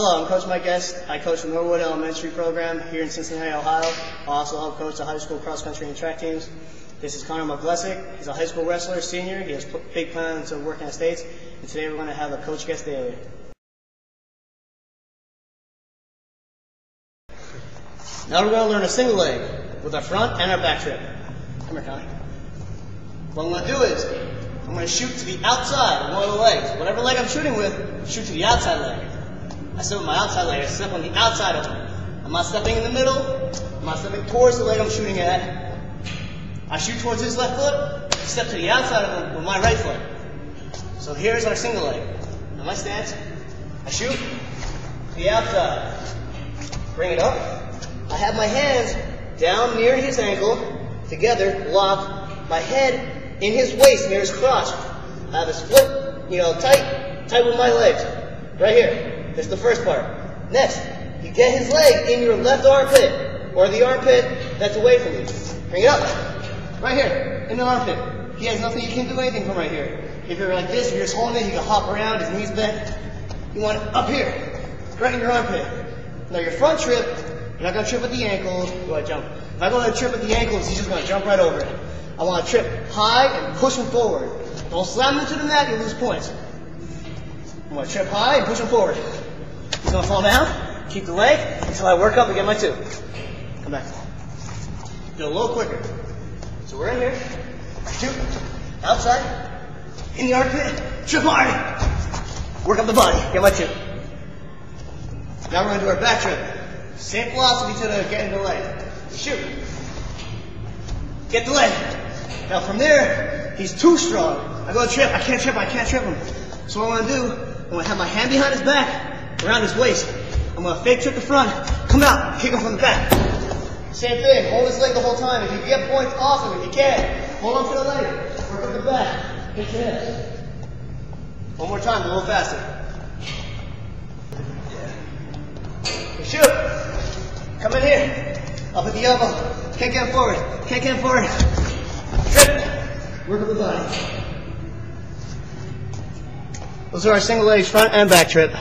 Hello, I'm Coach Mike Guest. I coach the Norwood Elementary program here in Cincinnati, Ohio. I also help coach the high school cross country and track teams. This is Connor McGlesick. He's a high school wrestler, senior. He has big plans of working at States. And today we're going to have a Coach Guest Daily. Now we're going to learn a single leg with our front and our back trip. Come here, Connor. What I'm going to do is I'm going to shoot to the outside of one of the legs. Whatever leg I'm shooting with, shoot to the outside leg. I step with my outside leg. I step on the outside of it. I'm not stepping in the middle. I'm not stepping towards the leg I'm shooting at. I shoot towards his left foot, step to the outside of him with my right foot. So here's our single leg. Now my stance, I shoot the outside. Bring it up. I have my hands down near his ankle, together, locked, my head in his waist, near his crotch. I have a split, you know, tight, tight with my legs. Right here. That's the first part. Next, you get his leg in your left armpit, or the armpit that's away from you. Bring it up. Right here, in the armpit. He has nothing, you can't do anything from right here. If you're like this, if you're just holding it, he can hop around, his knees bent. You want it up here, right in your armpit. Now your front trip, you're not gonna trip at the ankles, you wanna jump. If I go to trip at the ankles, he's just gonna jump right over it. I wanna trip high and push him forward. Don't slam him to the mat, you lose points. I wanna trip high and push him forward. He's gonna fall down, keep the leg until I work up and get my two. Come back. Do a little quicker. So we're in here. Shoot. Outside. In the armpit. Trip hard. Work up the body. Get my two. Now we're gonna do our back trip. Same philosophy to the getting the leg. Shoot. Get the leg. Now from there, he's too strong. I go to trip. I can't trip. I can't trip him. So what I'm gonna do, I'm gonna have my hand behind his back, around his waist. I'm gonna fake trip the front, come out, kick him from the back. Same thing, hold his leg the whole time. If you get points, awesome. If you can't, hold on to the leg. Work up the back. Hit your hips. One more time, a little faster. Shoot. Come in here. Up at the elbow. Can't get forward. Can't get forward. Trip. Work up the body. Those are our single legs front and back trip.